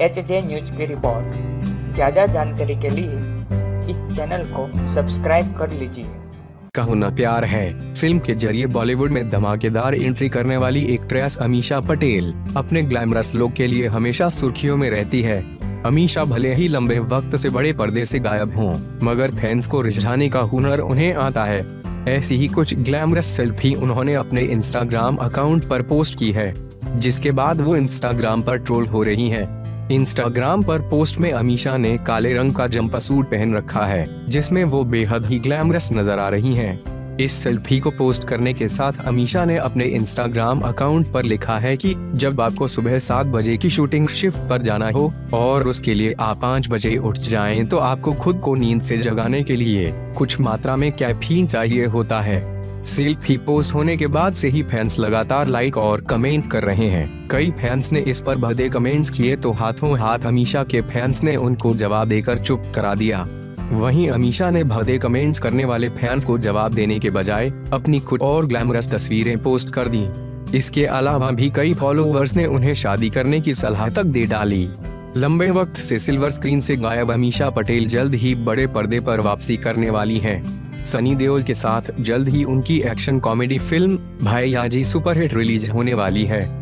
H J news की report. ज़्यादा जानकारी के लिए इस चैनल को सब्सक्राइब कर लीजिए। का होना प्यार है। फ़िल्म के ज़रिए बॉलीवुड में धमाकेदार एंट्री करने वाली एक्ट्रेस अमीशा पटेल। अपने ग्लैमरस लुक के लिए हमेशा सुर्खियों में रहती है। अमीशा भले ही लंबे वक्त से बड़े पर्दे से गायब हों, मगर फैंस को रिझाने का हुनर उन्हें आता है। ऐसी ही कुछ ग्लैमरस सेल्फी उन्होंने अपने इंस्टाग्राम अकाउंट पर पोस्ट की है जिसके बाद वो इंस्टाग्राम पर ट्रोल हो रही हैं। इंस्टाग्राम पर पोस्ट में अमीशा ने काले रंग का जंपर सूट पहन रखा है, जिसमें वो बेहद ही ग्लैमरस नज़र आ रही हैं। इस सेल्फी को पोस्ट करने के साथ अमीशा ने अपने इंस्टाग्राम अकाउंट पर लिखा है कि जब आपको सुबह सात बजे की शूटिंग शिफ्ट पर जाना हो और उसके लिए आप पाँच बजे उठ जाएँ तो आपको खुद को नींद से जगाने के लिए कुछ मात्रा में कैफीन चाहिए होता है सेल्फी पोस्ट होने के बाद से ही फैंस लगातार लाइक और कमेंट कर रहे हैं। कई फैंस ने इस पर भदे कमेंट्स किए तो हाथों हाथ अमीशा के फैंस ने उनको जवाब देकर चुप करा दिया। वहीं अमीशा ने भदे कमेंट्स करने वाले फैंस को जवाब देने के बजाय अपनी खुद और ग्लैमरस तस्वीरें पोस्ट कर दी। इसके अलावा भी कई फॉलोअर्स ने उन्हें शादी करने की सलाह तक दे डाली। लंबे वक्त से सिल्वर स्क्रीन से गायब अमीशा पटेल जल्द ही बड़े पर्दे पर वापसी करने वाली हैं। सनी देओल के साथ जल्द ही उनकी एक्शन कॉमेडी फ़िल्म भाई याजी सुपरहिट रिलीज़ होने वाली है।